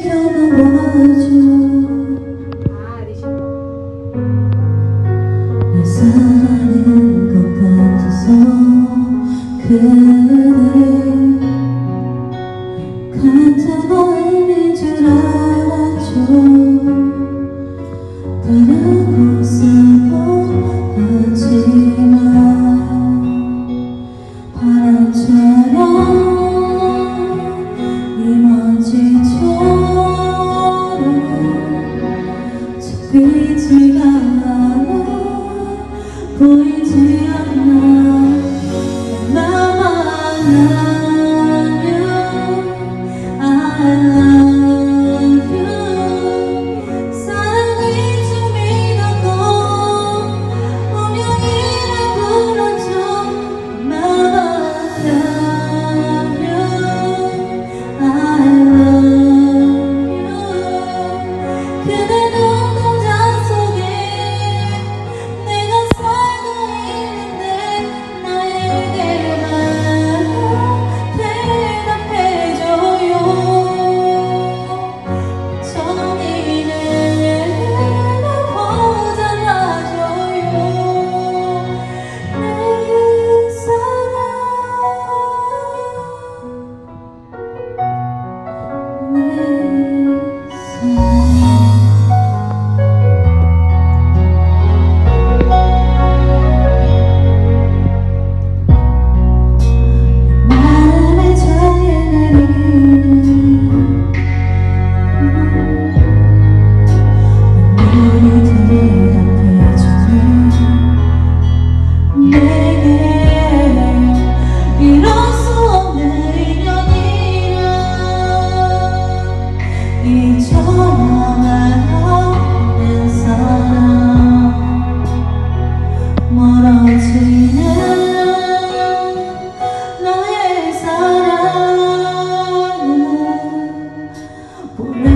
지켜봐줘. 날 사랑하는 것 같아서 그대 같은 마음인 줄 알았죠. 다른 곳으로 하지만 바람처럼 잡히지가 않아. 보이지 않아. 나만 Mm-hmm. Por